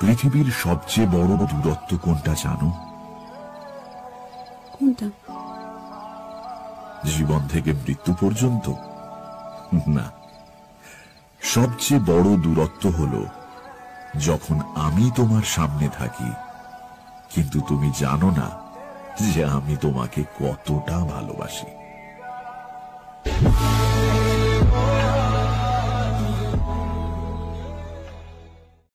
পৃথিবীর সবচেয়ে বড় দূরত্ব কোনটা জানো? কোনটা? জীবন থেকে মৃত্যু পর্যন্ত? না। সবচেয়ে বড় দূরত্ব হল যখন আমি তোমার সামনে থাকি। কিন্তু তুমি জানো না যে আমি তোমাকে কতটা ভালোবাসি।